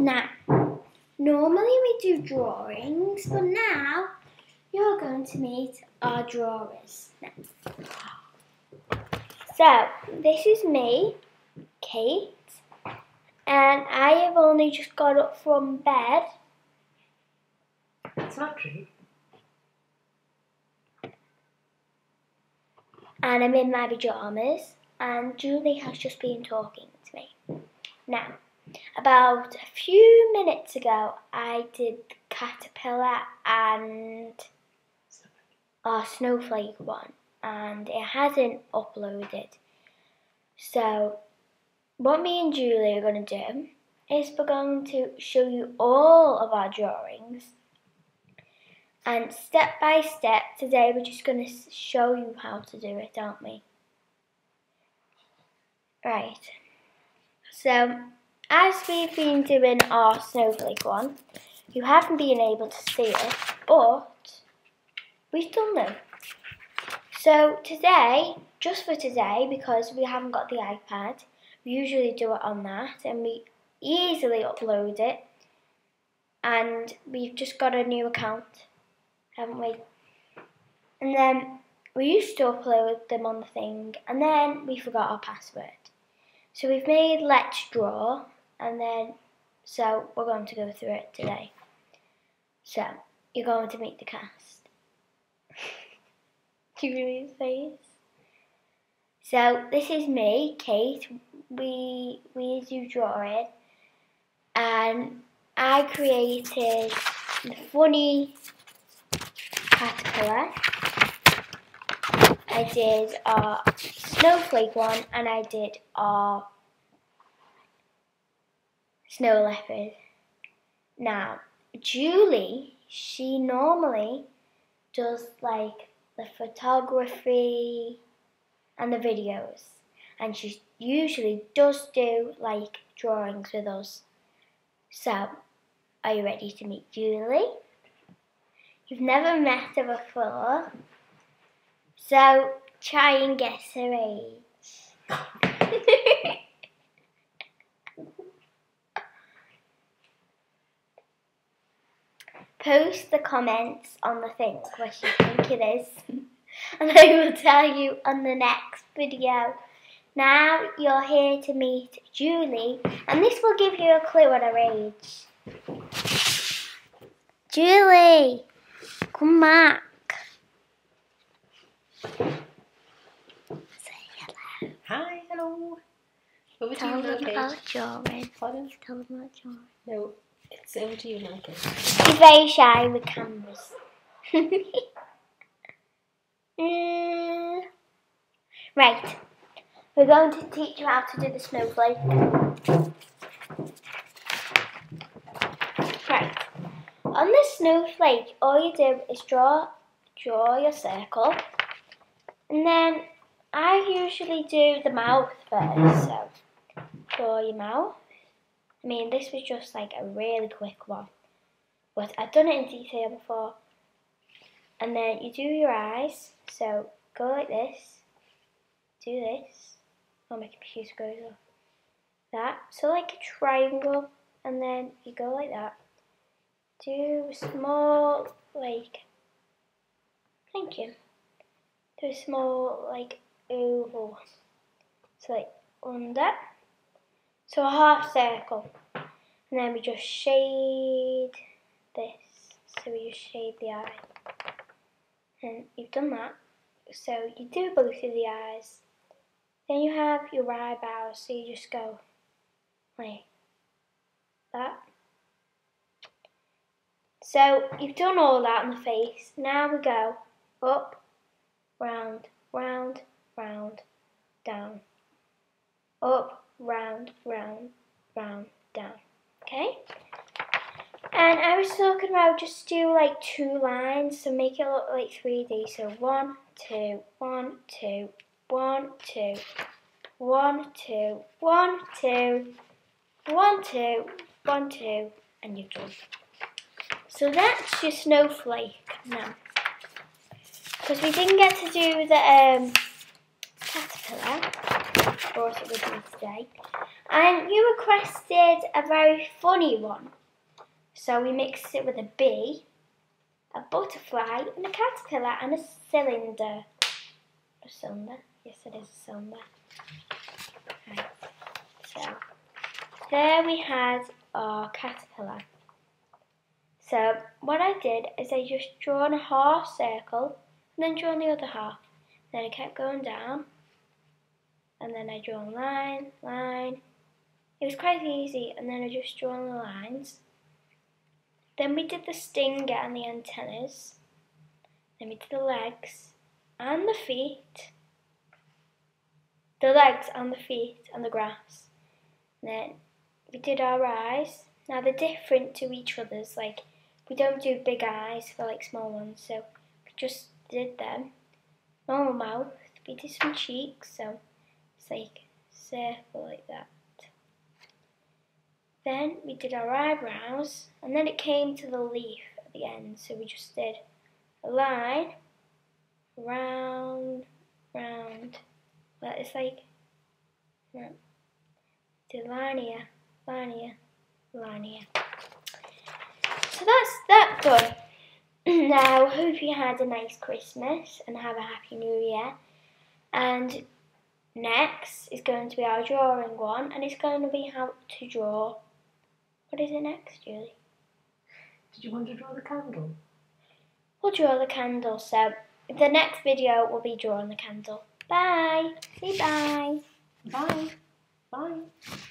Now, normally we do drawings, but now you're going to meet our drawers. So, this is me, Kate, and I have only just got up from bed. That's not true. and I'm in my pajamas, and Julie has just been talking to me. Now, about a few minutes ago, I did caterpillar and our snowflake one, and it hasn't uploaded. So, what me and Julie are going to do is we're going to show you all of our drawings. And step by step, today we're just going to show you how to do it, aren't we? Right. So, as we've been doing our snowflake one, you haven't been able to see it, but we've done them. So today, just for today, because we haven't got the iPad, we usually do it on that and we easily upload it. And we've just got a new account, haven't we? And then we used to upload them on the thing and then we forgot our password. So we've made Let's Draw and then, so we're going to go through it today. So, you're going to meet the cast. Julie's face. So, this is me, Kate. We, we do drawing. And I created the funny caterpillar. I did our snowflake one and I did our snow leopard. Now, Julie, she normally does like the photography and the videos, and she usually does do like drawings with us. So, are you ready to meet Julie? You've never met her before, so try and guess her age. post the comments on the thing what you think it is and I will tell you on the next video. Now you're here to meet Julie and this will give you a clue on her age. Julie, come back. Say hello. Hi, hello. Over to Tell you them about drawing. Pardon? Tell them about drawing. No, it's over to you Kate. She's very shy with cameras. Mm. Right. We're going to teach you how to do the snowflake. Right. On the snowflake, all you do is draw draw your circle. And then I usually do the mouth first. So draw your mouth. I mean, this was just like a really quick one. But I've done it in detail before. And then you do your eyes. So go like this. Do this. Oh, my computer goes off. That. So like a triangle. And then you go like that. Do a small, like, thank you. Do a small, like, oval. So like under. So a half circle. And then we just shade this. So we just shade the eye. And you've done that. So you do both of the eyes. Then you have your eyebrows. So you just go like that. So you've done all that on the face. Now we go up, round, round, round, down. Up, round, round, round, down. Okay? And I was talking about just do like two lines, so make it look like 3D. So one, two, one, two, one, two, one, two, one, two, one, two, one, two, and you've done. So that's your snowflake now. Because we didn't get to do the um, caterpillar, brought it with me today. And you requested a very funny one. So we mix it with a bee, a butterfly, and a caterpillar, and a cylinder. A cylinder? Yes, it is a cylinder. Right. So there we had our caterpillar. So what I did is I just drawn a half circle and then drawn the other half. Then I kept going down and then I drew a line, line. It was quite easy and then I just drawn the lines. Then we did the stinger and the antennas. Then we did the legs and the feet. The legs and the feet and the grass. Then we did our eyes. Now they're different to each other's. Like we don't do big eyes for like small ones, so we just did them. Normal mouth. We did some cheeks, so it's like circle like that. Then we did our eyebrows, and then it came to the leaf at the end. So we just did a line, round, round. Well, it's like, no, did line here, line here, line here. So that's that done. now, hope you had a nice Christmas and have a happy New Year. And next is going to be our drawing one, and it's going to be how to draw. What is it next, Julie? Did you want to draw the candle? We'll draw the candle, so the next video will be drawing the candle. Bye. Say bye. Bye. Bye.